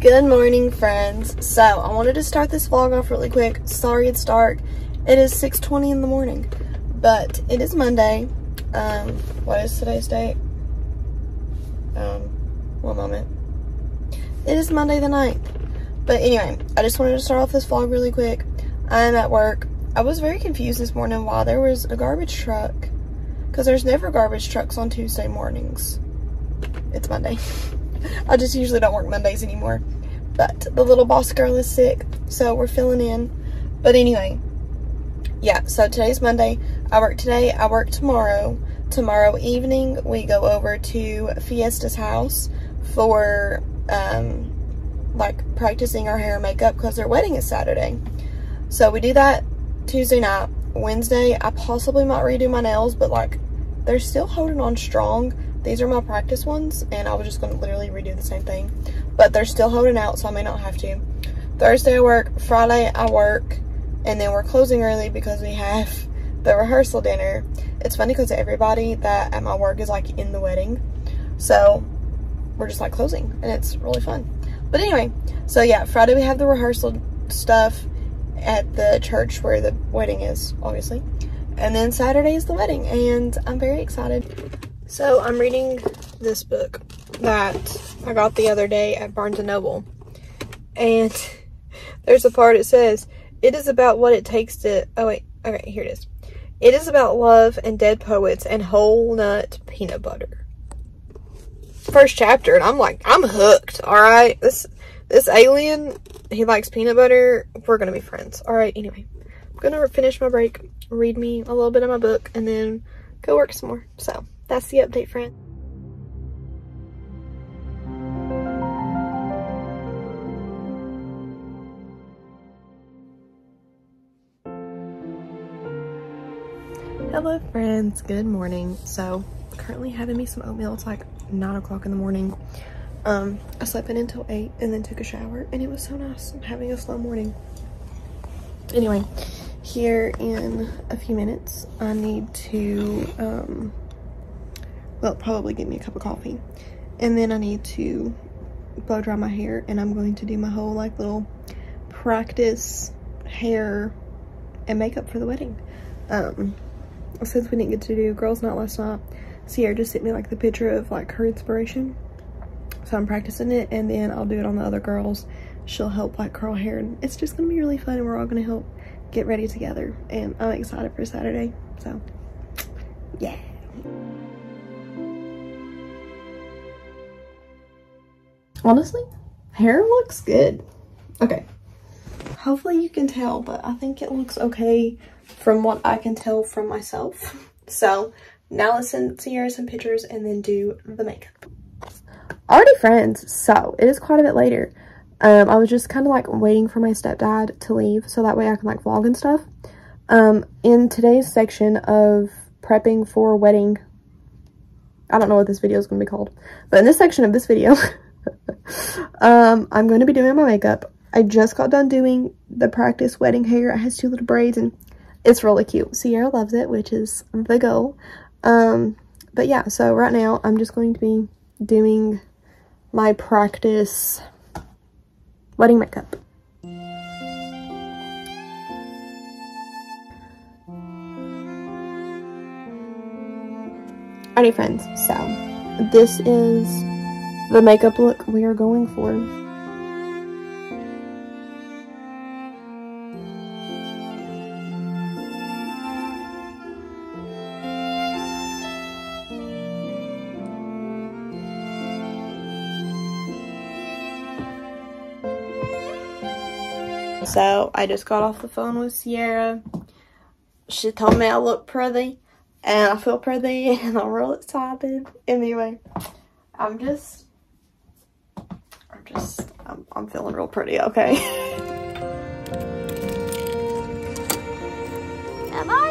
Good morning, friends. So, I wanted to start this vlog off really quick. Sorry it's dark. It is 6.20 in the morning, but it is Monday. Um, what is today's date? Um, one moment. It is Monday the 9th. But anyway, I just wanted to start off this vlog really quick. I'm at work. I was very confused this morning why there was a garbage truck. Because there's never garbage trucks on Tuesday mornings. It's Monday. I just usually don't work Mondays anymore. But the little boss girl is sick, so we're filling in. But anyway, yeah, so today's Monday. I work today, I work tomorrow. Tomorrow evening, we go over to Sierra's house for, um, like, practicing our hair and makeup because their wedding is Saturday. So we do that Tuesday night. Wednesday, I possibly might redo my nails, but, like, they're still holding on strong these are my practice ones, and I was just going to literally redo the same thing. But they're still holding out, so I may not have to. Thursday I work, Friday I work, and then we're closing early because we have the rehearsal dinner. It's funny because everybody that at my work is like in the wedding. So we're just like closing, and it's really fun. But anyway, so yeah, Friday we have the rehearsal stuff at the church where the wedding is, obviously. And then Saturday is the wedding, and I'm very excited. So I'm reading this book that I got the other day at Barnes & Noble. And there's a part it says, it is about what it takes to, oh wait, okay, here it is. It is about love and dead poets and whole nut peanut butter. First chapter, and I'm like, I'm hooked, alright? This, this alien, he likes peanut butter. We're gonna be friends. Alright, anyway. I'm gonna finish my break, read me a little bit of my book, and then go work some more. So that's the update, friend. Hello friends, good morning. So currently having me some oatmeal. It's like nine o'clock in the morning. Um, I slept in until eight and then took a shower and it was so nice I'm having a slow morning. Anyway, here in a few minutes, I need to um, well, probably get me a cup of coffee. And then I need to blow dry my hair and I'm going to do my whole like little practice hair and makeup for the wedding. Um, since we didn't get to do girls night last night, Sierra just sent me like the picture of like her inspiration. So I'm practicing it and then I'll do it on the other girls. She'll help like curl hair and it's just gonna be really fun and we're all gonna help get ready together and I'm excited for Saturday. So yeah. Honestly, hair looks good. Okay. Hopefully you can tell, but I think it looks okay from what I can tell from myself. So now let's send Sierra some pictures and then do the makeup. Already friends, so it is quite a bit later. Um, I was just kind of like waiting for my stepdad to leave so that way I can like vlog and stuff. Um, in today's section of prepping for wedding, I don't know what this video is going to be called, but in this section of this video, um, I'm going to be doing my makeup. I just got done doing the practice wedding hair. It has two little braids and it's really cute. Sierra loves it, which is the goal. Um, but yeah, so right now I'm just going to be doing my practice wedding makeup. Alrighty friends, so this is the makeup look we are going for. So I just got off the phone with Sierra. She told me I look pretty and I feel pretty and I'm real excited. Anyway, I'm just just, I'm, I'm feeling real pretty, okay? I?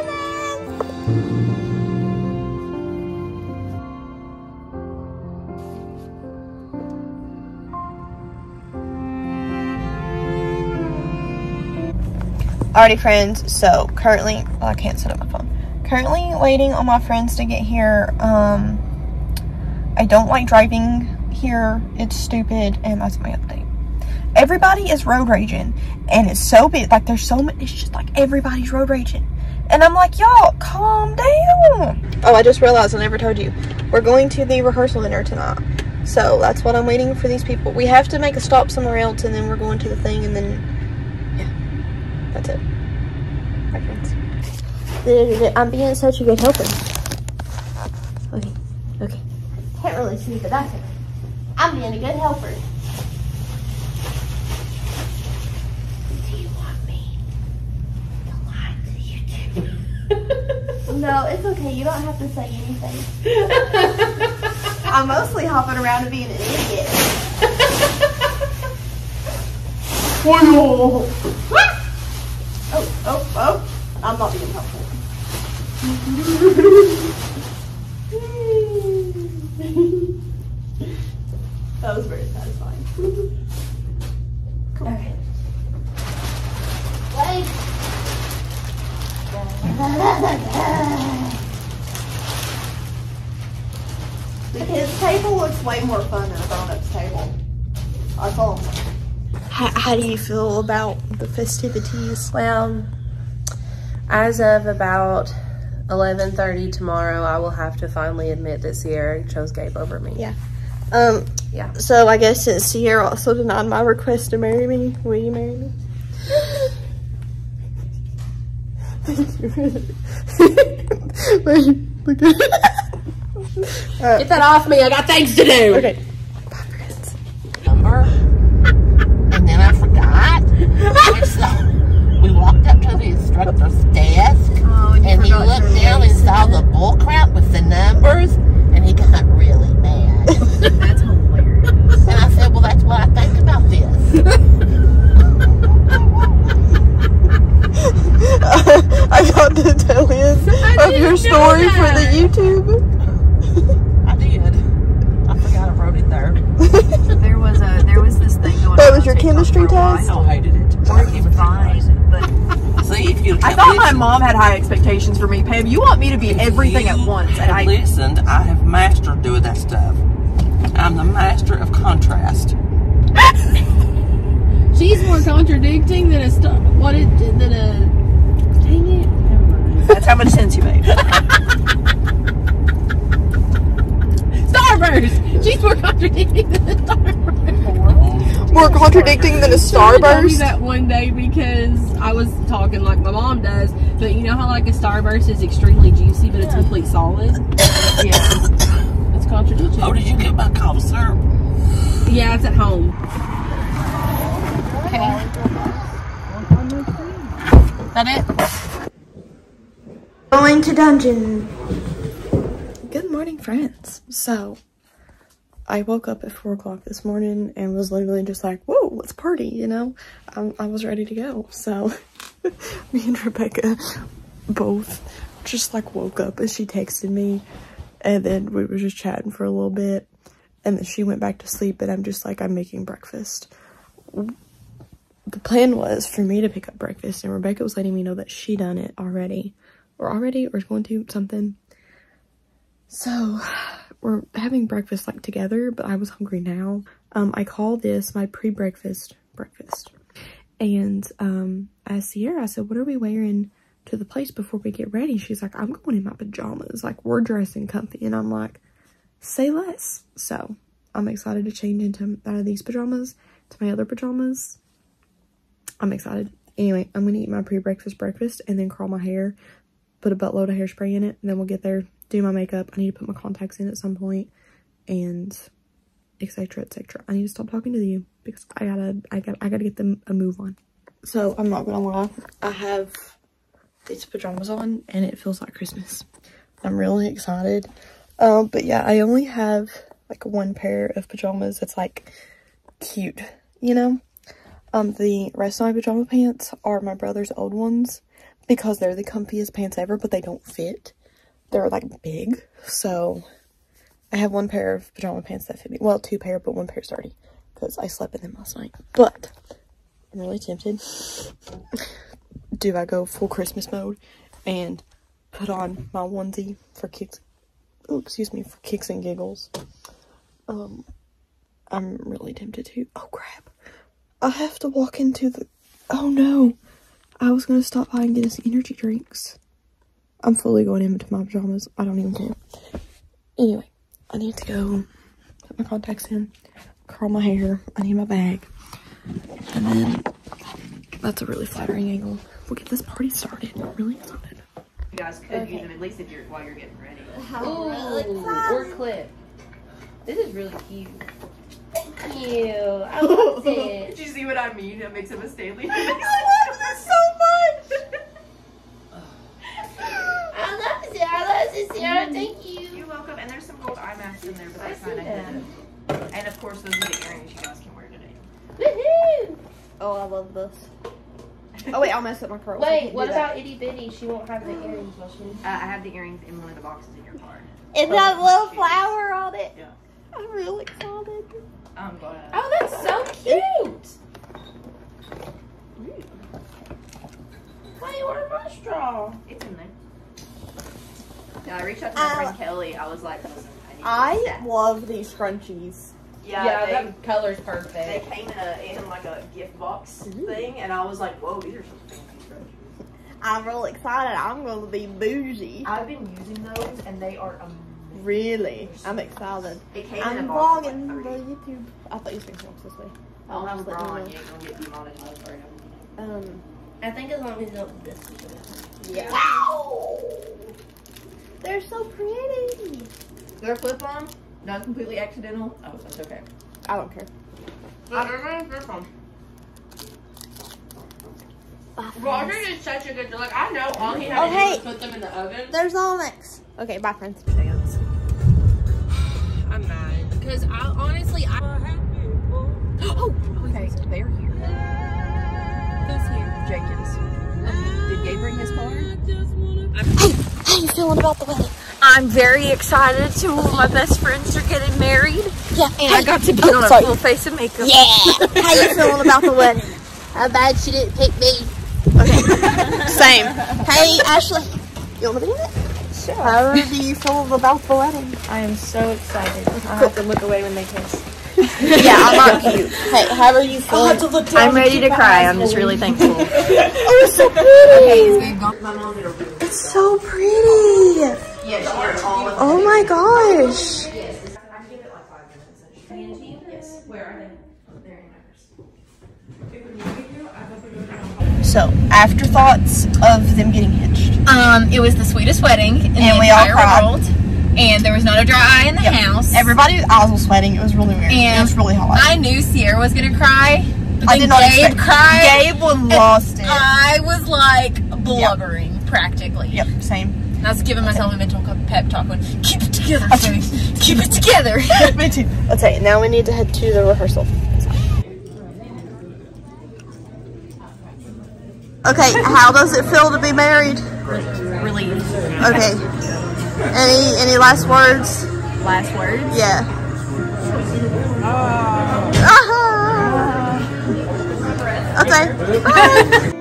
Alrighty friends, so currently, I can't set up my phone. Currently waiting on my friends to get here. Um, I don't like driving here. It's stupid, and that's my update. everybody is road raging and it's so big like there's so many it's just like everybody's road raging. And i'm like y'all calm down. Oh i just realized i never told you. We're going to the rehearsal dinner tonight. So that's what i'm waiting for these people. We have to make a stop somewhere else and then we're going to the thing and then yeah. That's it. Bye friends i'm being such a good helper. Okay okay. Can't really see but that's it i'm being a good helper Do you want me to lie to you too? No, it's okay. You don't have to say anything. I'm mostly hopping around and being an idiot. oh, oh, oh. I'm not being helpful. that was very satisfying. Cool. Okay. Wait. The kids' table looks way more fun than a grown-up's table. I saw How, how do you feel about the festivities? Well, as of about 11.30 tomorrow, I will have to finally admit that Sierra chose Gabe over me. Yeah. Um, yeah. So I guess since Sierra also denied my request to marry me, will you marry me? Get that off me. I got things to do. Okay. Number. And then I forgot. so we walked up to the instructor's desk. Oh, and, and he looked down and saw the bull crap with the numbers. And he got really mad. that's hilarious. And I said, well, that's what I think about this. I got the tail end of your story for the YouTube. I did. I forgot I wrote it there. there was a there was this thing going that on. was your chemistry test. I hated it. Working fine, but See, if you I thought my mom had high expectations for me. Pam, you want me to be everything at once, and I listened. I have mastered doing that stuff. I'm the master of contrast. She's more contradicting than a st- what it than a Dang it. That's how much sense you made. Starburst! She's more contradicting than a starburst. More contradicting than a Somebody told me starburst? that one day because I was talking like my mom does, but you know how like a starburst is extremely juicy, but it's complete solid. yeah, it's contradiction. Oh, did you get my cough syrup? Yeah, it's at home. Okay. That it? Going to dungeon. Good morning, friends. So, I woke up at 4 o'clock this morning and was literally just like, whoa, let's party, you know? I, I was ready to go. So, me and Rebecca both just like woke up and she texted me and then we were just chatting for a little bit and then she went back to sleep and I'm just like, I'm making breakfast. The plan was for me to pick up breakfast and Rebecca was letting me know that she done it already or already or is going to something. So we're having breakfast like together, but I was hungry now. Um, I call this my pre-breakfast breakfast. And um, I Sierra, I said, what are we wearing to the place before we get ready? She's like, I'm going in my pajamas. Like, we're dressing comfy. And I'm like, say less. So I'm excited to change into out of these pajamas to my other pajamas. I'm excited. Anyway, I'm going to eat my pre-breakfast breakfast and then curl my hair, put a buttload of hairspray in it, and then we'll get there, do my makeup. I need to put my contacts in at some point and etc etc i need to stop talking to you because i gotta i gotta i gotta get them a move on. So i'm not gonna lie. I have these pajamas on and it feels like christmas. I'm really excited. Um but yeah i only have like one pair of pajamas that's like cute you know? Um the rest of my pajama pants are my brother's old ones because they're the comfiest pants ever but they don't fit they're like big so I have one pair of pajama pants that fit me. Well, two pair, but one pair's dirty because I slept in them last night. But I'm really tempted. Do I go full Christmas mode and put on my onesie for kicks? Oh, excuse me, for kicks and giggles. Um, I'm really tempted to. Oh crap! I have to walk into the. Oh no! I was gonna stop by and get us energy drinks. I'm fully going into my pajamas. I don't even care. Anyway, I need to go put my contacts in, curl my hair. I need my bag, and then that's a really flattering angle. We'll get this party started. I'm really excited. You guys could use them at least if you're while you're getting ready. Ooh, or clip. This is really cute. Thank you. I love it. Did you see what I mean? It makes him a Stanley. I love this so much. I love it. I love. Thank you. You're welcome. And there's some gold eye masks in there, but that's I not see that. hidden. And of course, those are the earrings you guys can wear today. Woohoo! Oh, I love this. Oh wait, I'll mess up my curls. Wait, what about itty bitty? She won't have the earrings, will she? Uh, I have the earrings in one of the boxes in your car. Is that little flower on it? Yeah. I'm real excited. I'm gonna. Oh, that's so cute. Why you ordered my straw? It's in there. Yeah, I reached out to my Uh, friend Kelly. I was like, listen, I need I that. love these scrunchies. Yeah, Yeah, they, that color's they came in, a, in like a gift box thing, and I was like, whoa, these are some fancy scrunchies. I'm real excited. I'm going to be bougie. I've been using those, and they are amazing. Really? I'm excited. It came I'm a box vlogging like the YouTube. I thought you were going to this way. I don't have a I'll bra on. You you ain't gonna get demonetized for it. Um, I think as long as you don't this. yeah. They're so pretty. They're flip on, not completely accidental. Oh, that's okay. I don't care. I don't know this one. Roger is such a good like I know all he had Oh, to hey. do was put them in the oven. There's all Onyx. Okay, bye, friends. I'm mad because I honestly I Oh, oh okay, they're here. who's here? Jenkins. Did Gabe bring his car? How you feeling about the wedding? I'm very excited. Two of my best friends are getting married. Yeah. And I got to put oh, on a sorry. full face of makeup. Yeah. How you feeling about the wedding? How bad she didn't pick me. Okay. Same. Hey, Ashley. You want to be in it? Sure. How do you feel about the wedding? I am so excited. I have to look away when they kiss. yeah, I'm not cute. Hey, how are you feeling? I'm ready to cry. I'm just really thankful. Oh, it's so pretty. My mom did a really It's so pretty. Yeah, she had all of Oh my gosh. I give it like five minutes. and she- Yes. Where are they? They're in Memphis. So, afterthoughts of them getting hitched. Um, it was the sweetest wedding in the And we all cried. world. And there was not a dry eye in the Yep. house. Everybody's eyes was sweating. It was really weird. it was really hot. I knew Sierra was gonna cry. I then did not Gabe expect cried. Gabe would lost it. I was like blubbering practically. Yep, same. And I was giving myself a mental pep talk going, keep it together, Faith. keep it together. Me too. Okay, now we need to head to the rehearsal. Okay, how does it feel to be married? Relieved. Okay. Any any last words? Last words. Yeah. Ah. Okay. Bye.